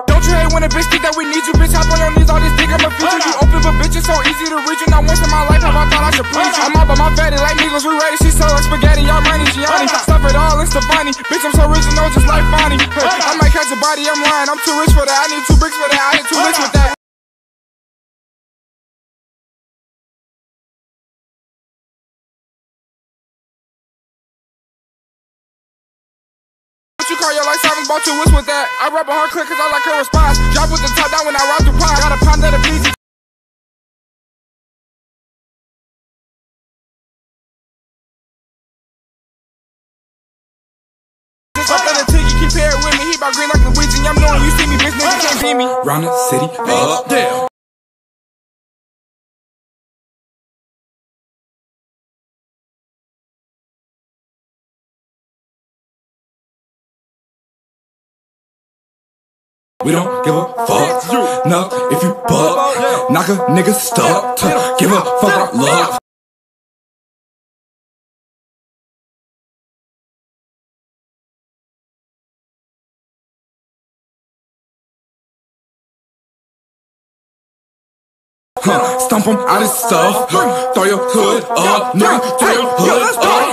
a bitch think that we need you, bitch. Hop on your knees, all this dick, I'ma you. You open, but bitch, it's so easy to reach you. Not once in my life have I thought I should please you. I'm up on my fatty like Migos, we ready. She so like spaghetti, y'all money, Gianni. Stuff it all, it's funny. Bitch, I'm so original, just like Bonnie. I might catch a body, I'm lying. I'm too rich for that. I need two bricks for that. I hit two licks that. You call your bought two whips with that. I rap on her click cause I like her response. Drop with the top down when I rock the pot. Got a pound the the me. He bout green like Luigi. I'm knowing you see me, bitch, nigga can't beat me. Round the city, up there. We don't give a fuck. No, if you buck, knock a nigga stuck. Give a fuck about luck. Huh, stomp him out his stuff. Throw your hood up, nigga. Throw your hood up.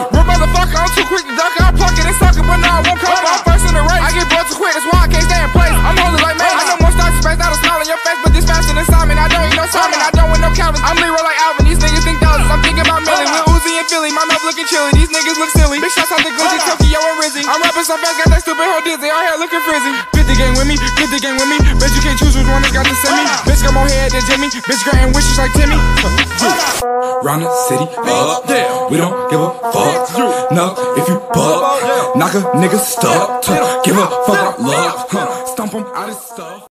Philly, my mouth looking chilly. These niggas look silly. Big shots out the Gucci, Tokyo and Rizzy. I'm rapping so fast, got that stupid hoe dizzy. Our hair looking frizzy. 50 gang with me, 50 gang with me. Bitch, you can't choose which one that's got to send me. Bitch got more head than Jimmy. Bitch granting wishes like Timmy. Round the city, up there. We don't give a fuck. No, if you buck, knock a nigga stuck. Give a fuck about love. Huh, Stomp him out his stuff.